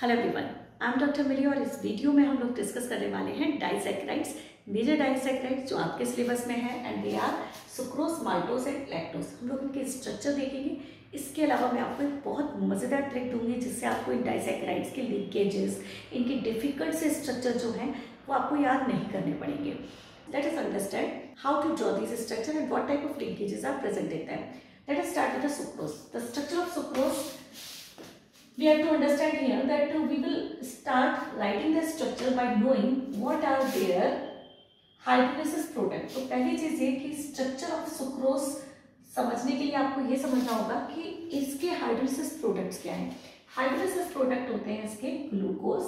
Hello everyone I am doctor Mili और इस video में हम लोग डिस्कस करने वाले हैं डाइसेक्राइड्स मेजर डाइसेक्राइड्स जो आपके सिलेबस में है and they are sucrose maltose and lactose हम लोग इनके स्ट्रक्चर देखेंगे। इसके अलावा मैं आपको एक बहुत मज़ेदार ट्रिक दूँगी, जिससे आपको इन डाइसेक्राइड्स के लीकेजेस इनके डिफ़िकल्ट से स्ट्रक्चर जो हैं, वो आपको याद नहीं करने पड़ेंगे। Let us understand how to draw this structure and what type of linkages are present in them. Let us start with the sucrose. The structure of sucrose we have to understand here that we will start writing the structure by knowing what are their hydrolysis product. तो पहली चीज़ ये कि structure of sucrose समझने के लिए आपको ये समझना होगा कि इसके हाइड्रोलिसिस प्रोडक्ट्स क्या हैं। हाइड्रोलिसिस प्रोडक्ट होते हैं इसके ग्लूकोज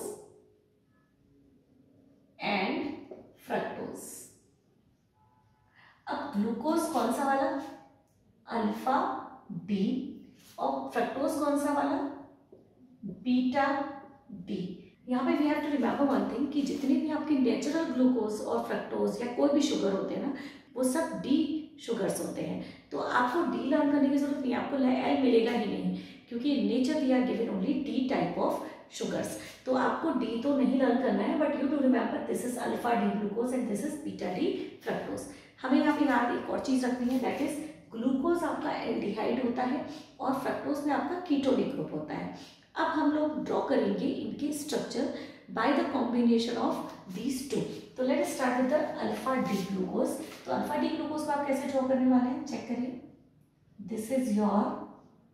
एंड फ्रक्टोज अब ग्लूकोज कौन सा वाला? अल्फ़ा डी और फ्रक्टोज कौन सा वाला? Beta B. यहाँ पे we have to remember one thing कि जितने भी आपके नेचुरल ग्लूकोज और फ्रक्टोज या कोई भी शुगर होते हैं ना, वो सब डी शुगर्स होते हैं। तो आपको डी लर्न करने की ज़रूरत नहीं, आपको एल मिलेगा ही नहीं, क्योंकि nature we are given only D type of sugars तो आपको डी तो नहीं लर्न करना है but you to remember this is alpha D glucose and this is beta D fructose हमें यहाँ पे याद एक और चीज़ रखनी है दैट इज़ ग्लूकोज आपका एल्डिहाइड होता है और फ्रक्टोज में आपका कीटोनिक ग्रुप होता है। अब हम लोग ड्रॉ करेंगे इनके structure by the combination of these two तो let start with the alpha D glucose तो अल्फ़ा डी ग्लूकोज को आप कैसे ड्रॉ करने वाले हैं? चेक करिए. This is your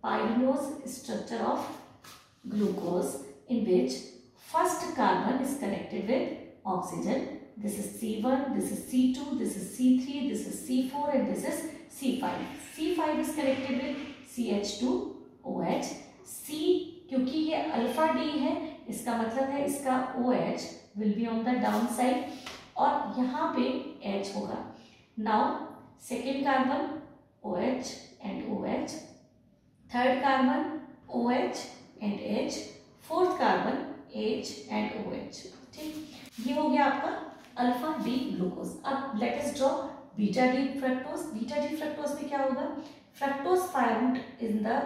pyranose structure of glucose in which first carbon is connected with oxygen this is C one this is C this is C1, this is C2, this is C3, this is C4 and this is C5. C5 is connected with CH2OH. C क्योंकि ये alpha D है इसका मतलब है इसका OH will be on the down side और यहाँ पे H होगा। Now, second carbon OH and OH third carbon OH and H fourth carbon, H and OH ठीक? ये हो गया आपका अल्फ़ा डी ग्लूकोज अब let us draw beta D fructose beta D fructose में क्या होगा? Fructose found in the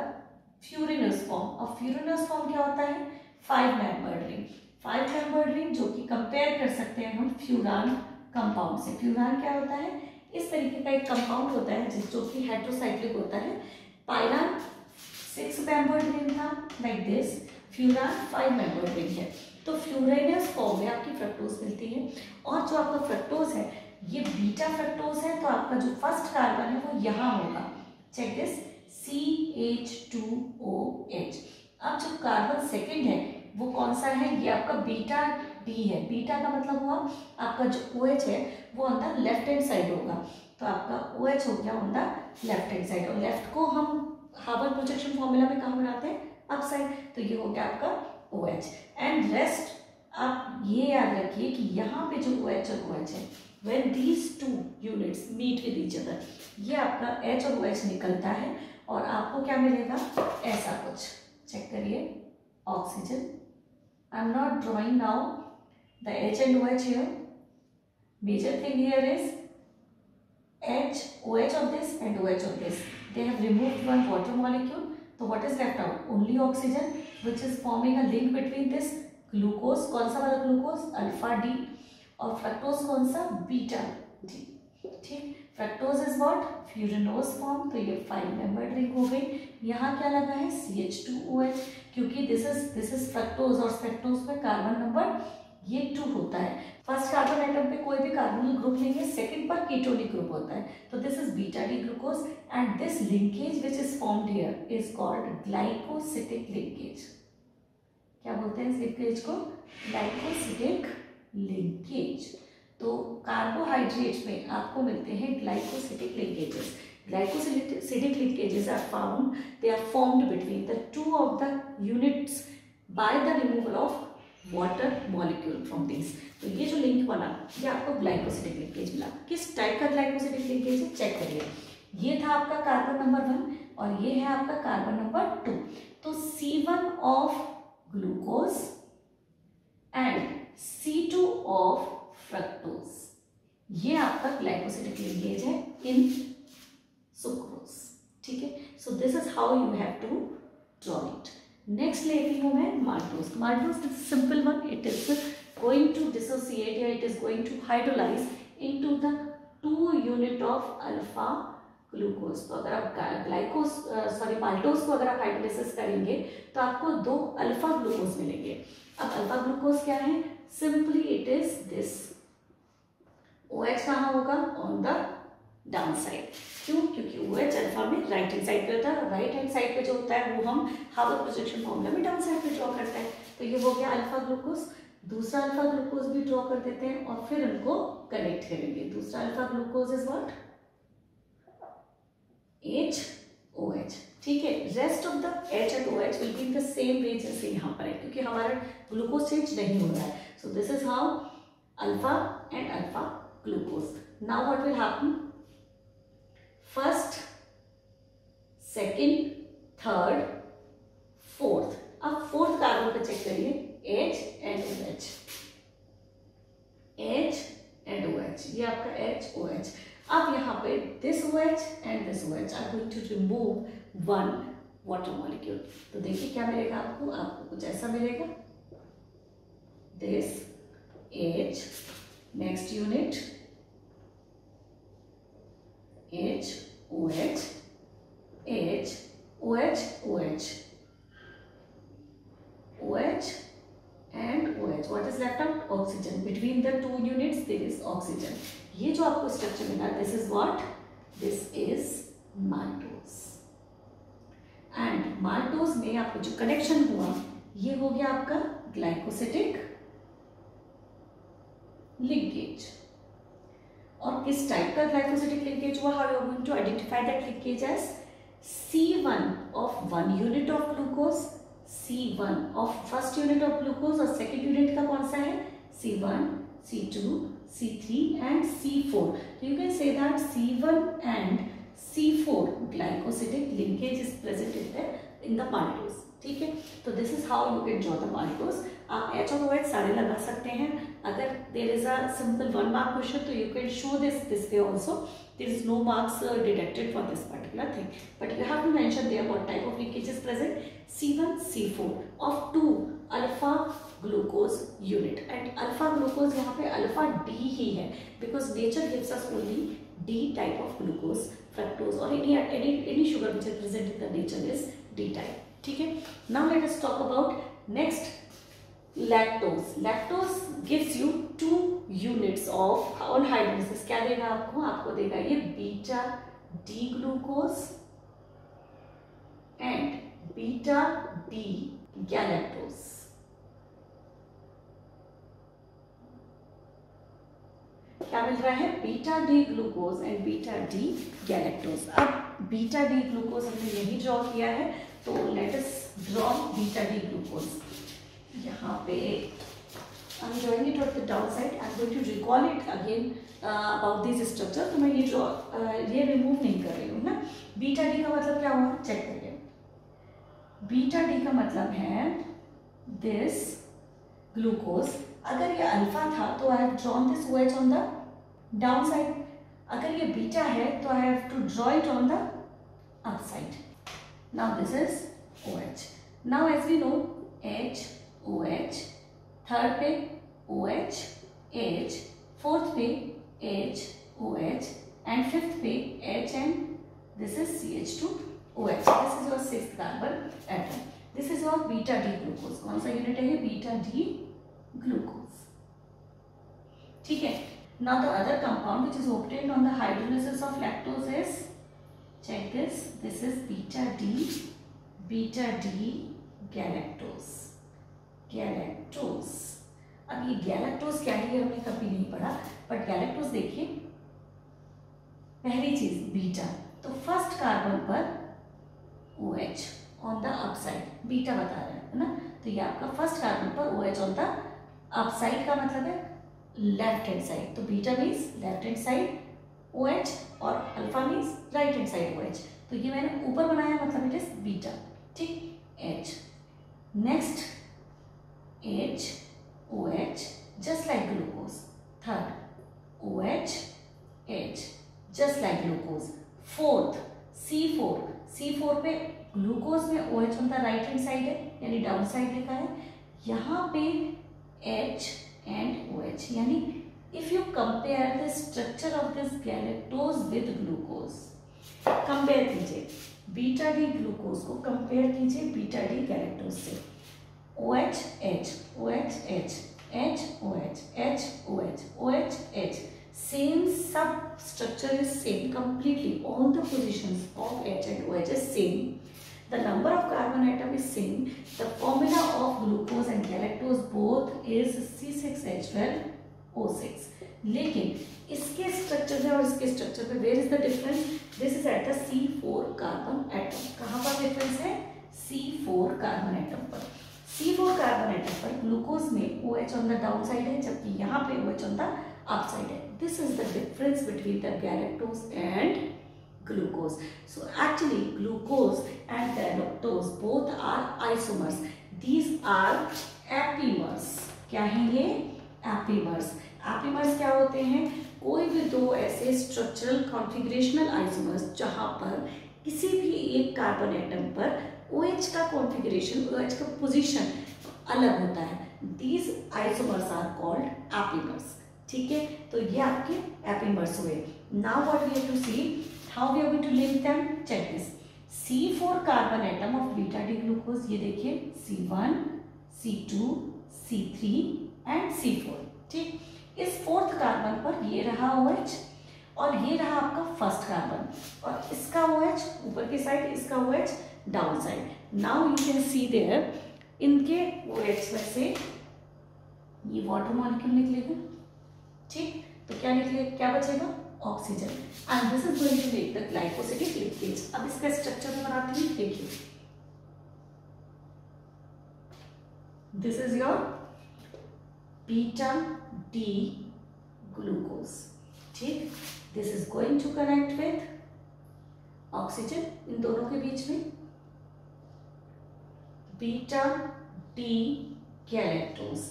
furanose form और फ्यूरिनस फॉर्म क्या होता है? Five membered ring five membered ring जो कि कंपेयर कर सकते हैं हम फ्यूरान कंपाउंड से। फ्यूरान क्या होता है? इस तरीके का एक कंपाउंड होता है जिस जो कि हेट्रोसाइक्लिक होता है। पाइरान सिक्स मेंबर्ड रिंग था like this furan five membered ring है। तो फ्यूरेनस फॉर्म में आपकी फ्रक्टोज मिलती है। और जो आपका फ्रक्टोज है, ये बीटा फ्रक्टोज है तो आपका जो फ़र्स्ट कार्बन है, वो यहाँ होगा। Check this C H two O H अब जो कार्बन सेकेंड है वो कौन सा है? ये आपका बीटा डी है। बीटा का मतलब हुआ आपका जो ओ एच है, वो on the left hand side होगा। तो आपका ओ एच हो गया on the left hand side और लेफ़्ट को हम हार्बल प्रोजेक्शन फॉर्मूला में कहाँ बनाते हैं? अप साइड तो ये हो गया आपका ओ एच एंड रेस्ट आप ये याद रखिए कि यहाँ पे जो ओ एच और ओ एच है when these two units meet with each other ये आपका एच और ओ एच निकलता है और आपको क्या मिलेगा? ऐसा कुछ। चेक करिए। Not drawing now the H and O H here major thing here is H O H of this and O H of this they have removed one water molecule so what is left out only oxygen which is forming a link between this glucose कौन सा वाला glucose alpha D और fructose कौन सा beta D ठीक fructose is what furanose form तो ये five membered ring हो गई। यहाँ क्या लगा है? C H two O H क्योंकि this is this is fructose और फ्रक्टोज में कार्बन नंबर ये टू होता है। फ़र्स्ट कार्बन आइटम पे कोई भी कार्बोनिल ग्रुप नहीं है सेकंड पर कीटोनिक ग्रुप होता है। तो this is beta D glucose and this linkage which is formed here is called glycosidic linkage क्या बोलते हैं इस लिंकेज को? ग्लाइकोसिटिक लिंकेज तो कार्बोहाइड्रेट में आपको मिलते हैं glycosidic linkages glycosidic linkages are found, they are formed between the two of the units by the removal of water molecule from this तो ये जो लिंक बना ये आपको ग्लाइकोसिटिक लिंकेज मिला। किस टाइप का ग्लाइकोसिटिक लिंकेज है? चेक करिए। ये था आपका कार्बन नंबर वन और ये है आपका कार्बन नंबर टू तो C one of glucose and C two of fructose ये आपका ग्लाइकोसिटिक लिंकेज है इन सुक्रोज ठीक है? So this is how you have to draw it next ले रही हूँ मैं maltose maltose is simple one it is going to dissociate या it is going to hydrolyse into the two unit of alpha glucose तो अगर आप ग्लाइकोज sorry maltose को अगर आप हाइड्रोलिसिस करेंगे तो आपको दो अल्फ़ा ग्लूकोज मिलेंगे. अब अल्फ़ा ग्लूकोज क्या है? Simply it is this O H कहाँ होगा? ऑन द डाउन साइड क्यों? क्योंकि ओ एच अल्फ़ा में राइट हैंड साइड पे होता है राइट हैंड साइड पे जो होता है, वो हम हावर प्रोजेक्शन फॉर्मूला में डाउन साइड पे ड्रॉ करते हैं। तो ये हो गया अल्फ़ा ग्लूकोज दूसरा अल्फ़ा ग्लूकोज भी ड्रॉ कर देते हैं और फिर उनको कनेक्ट करेंगे। दूसरा alpha glucose is what H O H ठीक है? Rest of the H and O H will be in the same way जैसे यहाँ पर है, क्योंकि हमारा ग्लूकोज चेंज नहीं हो रहा है। So this is how alpha and alpha glucose now what will happen first second third fourth अब फोर्थ कार्बन पे चेक करिए. H and O H H and O H ये आपका एच ओ एच अब यहाँ पे this O H and this O H are going to remove one water molecule तो देखिए क्या मिलेगा आपको? आपको कुछ ऐसा मिलेगा? This H H H O H O H O H and OH. What is left out? Oxygen. Between the two units, there is oxygen. ये जो आपको स्ट्रक्चर मिला this is what this is maltose and maltose में आपको जो connection हुआ, ये हो गया आपका ग्लाइकोसिटिक लिंकेज और किस टाइप का ग्लाइकोसिटिक लिंकेज हुआ how you going to identify that linkage as C1 of one unit of glucose C1 of first unit of glucose और सेकेंड यूनिट का कौन सा है C1, C2, C3 and C4. So you can say that C1 and C4 glycosidic linkage is present in the in. ठीक है तो this is how you can draw the maltose आप H और O सारे लगा सकते हैं। अगर there is a simple one mark question तो you can show this this way also this is no marks detected for this particular thing but you have mention there what type of linkage is present C one C four of two alpha glucose unit and alpha glucose यहाँ पे alpha D ही है because nature gives us only D type of glucose fructose और any any any sugar which is present in the nature is D type ठीक है? Now let's talk about next lactose. Lactose gives you two units of on hydrolysis क्या देगा आपको? आपको देगा ये beta D glucose and beta D galactose क्या मिल रहा है? Beta D glucose and beta D galactose अब बीटा डी ग्लूकोज हमने यही ड्रॉ किया है तो let us draw beta D glucose यहाँ पे I'm drawing it on the down side. I'm going to recall it again uh, about this structure. तो मैं ये ड्रॉ ये रिमूव नहीं कर रही हूँ ना। बीटा डी का मतलब क्या हुआ? चेक करिए बीटा डी का मतलब है दिस ग्लूकोज अगर ये अल्फ़ा था तो I have drawn this H on the down side अगर ये बीटा है तो I have to draw it on the up side now this is O H now as we know H O H third पे O H H fourth पे H O H and fifth पे H and two O H this is your six carbon atom this is your beta D glucose कौन सा unit है ये? Beta D glucose ठीक है? Now the other compound which is obtained on the hydrolysis of lactose is, check this. This is beta d beta d galactose. Galactose अब ये galactose क्या है, ये हमने कभी नहीं पढ़ा बट गैलेक्टोज देखिए। पहली चीज़ बीटा तो फ़र्स्ट कार्बन पर O H on the upside beta बता रहा है ना? तो ये आपका फ़र्स्ट कार्बन पर O H on the upside का मतलब है लेफ़्ट हैंड साइड तो beta means left hand side O H और alpha means right hand side O H तो ये मैंने ऊपर बनाया मतलब इट इज़ बीटा ठीक? H next H, OH, just like glucose. Third, OH, H, just like glucose. Fourth, C4. C4 पे glucose में on the right hand side है यानी डाउन साइड लिखा है यहाँ पे एच एंड एच यानी if you compare the structure of this galactose with glucose compare कीजिए बीटा डी ग्लूकोज को कंपेयर कीजिए बीटा डी गैलेक्टोज से H H O H H O H O H H same substructure is same completely all the positions of H and OH is same the number of carbon atom is same the formula of glucose and galactose both is C6H12O6 लेकिन इसके structure में और इसके structure में where is the difference this is at the C4 carbon atom कहाँ पर difference है C4 carbon atom पर सी फोर कार्बन आइटम पर ग्लूकोज में O H on the down side है, जबकि यहाँ पे O H on the upside है। This is the difference between the galactose and glucose so actually glucose and galactose both are isomers these are epimers क्या है ये? Epimers epimers क्या होते हैं? कोई भी दो ऐसे स्ट्रक्चरल कॉन्फिग्रेशनल आइसोमर्स जहाँ पर किसी भी एक कार्बन एटम पर ओ OH का कॉन्फ़िगरेशन ओ OH का पोजीशन अलग होता है। These isomers are called epimers ठीक है? तो ये आपके एपिमर्स हुए। Now what we have to see how we are going to link them check this C4 carbon atom of beta D glucose ये देखिए C1 C2 C3 and C4 ठीक? इस फोर्थ कार्बन पर ये रहा ओ OH और ये रहा आपका फ़र्स्ट कार्बन और इसका ओ OH ऊपर की साइड इसका O OH down side now you can see there इनके OH में से ये वाटर मॉलिक्यूल निकलेगा। ठीक? तो क्या निकले, क्या बचेगा? Oxygen and this is going to make the glycosidic linkage अब इसका स्ट्रक्चर में बनाती हूँ। देखिए this is your beta D glucose ठीक? This is going to connect with oxygen इन दोनों के बीच में। Beta D galactose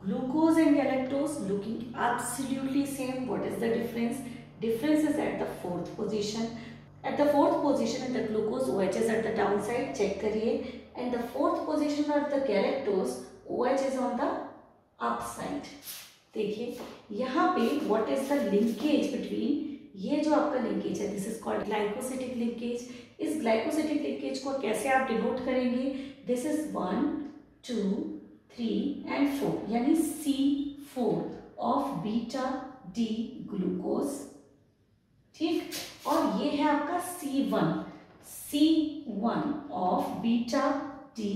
Glucose and galactose looking absolutely same. What is the difference? Difference is at the fourth position. At the fourth position in the glucose OH is at the downside. Check करिए. And the fourth position of the galactose OH is on the upside. देखिए यहाँ पे what is the linkage between ये जो आपका linkage है this is called glycosidic linkage इस glycosidic linkage को कैसे आप डिनोट करेंगे this is one two three and four यानी C four of beta D glucose ठीक? और ये है आपका C one C one of beta D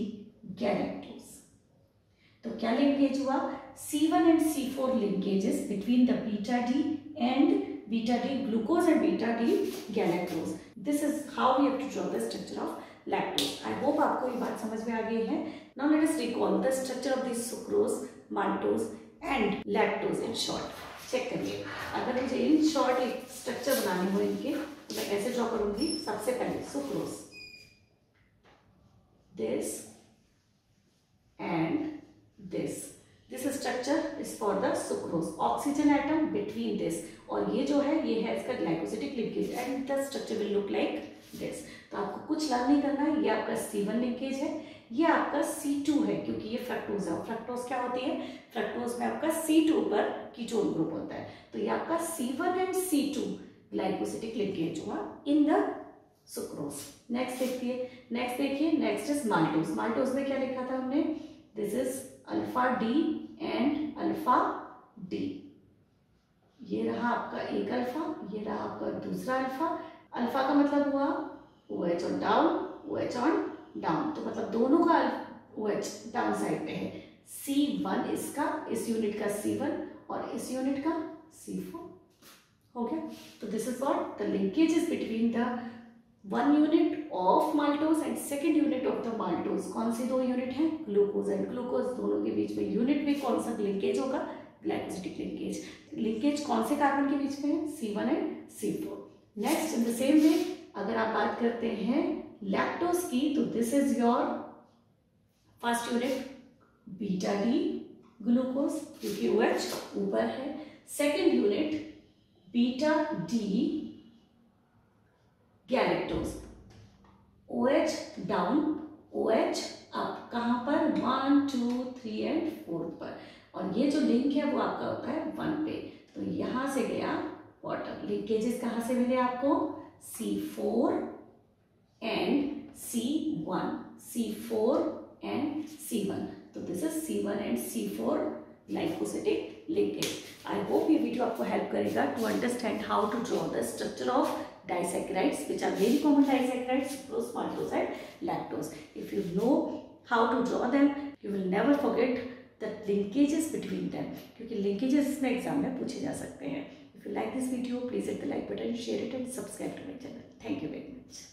galactose तो क्या लिंकेज हुआ? C one and C four linkages between the beta D and beta D glucose and beta D galactose this is how we have to draw the structure of lactose I hope आपको ये बात समझ में आ गई है। Now let us recall the structure of this sucrose maltose and lactose in short check करिए। अगर मुझे इन शॉर्ट एक स्ट्रक्चर बनाने हो इनके तो मैं कैसे ड्रॉ करूँगी? सबसे पहले sucrose this and this this structure is for the sucrose oxygen atom between this और ये जो है, ये है इसका glycosidic linkage and the structure will look like this तो आपको कुछ लाभ नहीं करना है, ये आपका सी वन लिंकेज है, ये आपका सी टू है, क्योंकि ये फ्रक्टोज है। फ्रक्टोज क्या होती है? फ्रक्टोज में आपका सी टू पर कीटोन ग्रुप होता है। तो ये आपका C one and C two glycosidic linkage हुआ इन द सुक्रोज नेक्स्ट देखिए नेक्स्ट देखिए नेक्स्ट इज़ माल्टोज माल्टोज में क्या लिखा था हमने? This is alpha D and alpha D ये रहा आपका एक अल्फ़ा ये रहा आपका दूसरा अल्फ़ा अल्फ़ा का मतलब हुआ O H on down O H on down तो मतलब दोनों का ओ एच डाउन साइड पे है। सी वन इसका, इस यूनिट का सी वन और इस यूनिट का सी फोर हो गया? तो this is what the linkage is between the one unit of maltose and second unit of the maltose कौन सी दो यूनिट है? ग्लूकोज एंड ग्लूकोज दोनों के बीच में यूनिट में कौन सा लिंकेज होगा? ग्लाइकोसिटिक लिंकेज लिंकेज कौन से कार्बन के बीच में है? C one and C four next in the same way अगर आप बात करते हैं लैक्टोज की तो this is your first unit beta D glucose क्योंकि ओ एच ऊपर है। Second unit beta D galactose O H down O H up कहाँ पर? One two three and fourth पर। और ये जो लिंक है, वो आपका होता है वन पे। तो यहाँ से गया वाटर लीकेजेस कहाँ से मिले आपको? C4 four and C one C four and C one तो this is C one and C four glycosidic linkage I hope ये वीडियो आपको हेल्प करेगा to understand how to draw the structure of disaccharides which are very common disaccharides maltose and lactose if you know how to draw them you will never forget the linkages between them क्योंकि linkages में exam में पूछे जा सकते हैं। If you like this video please hit the like button share it and subscribe to my channel. Thank you very much